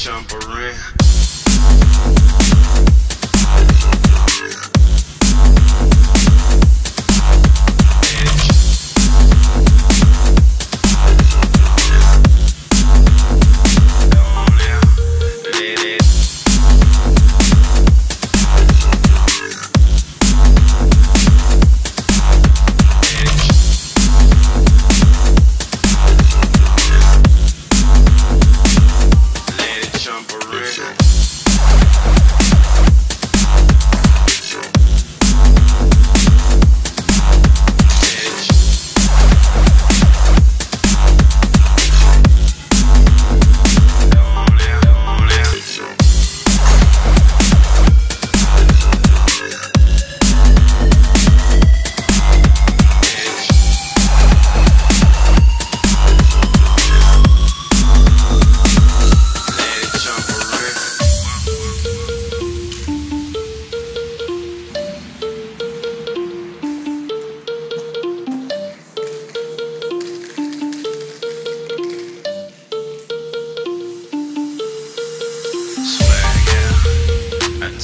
Jump around. It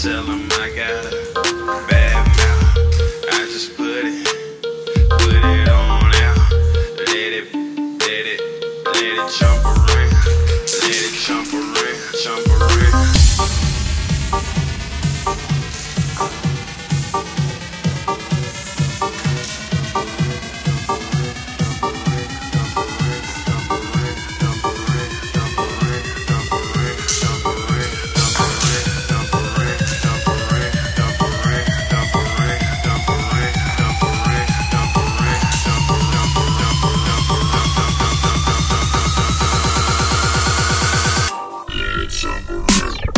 tell 'em I got December.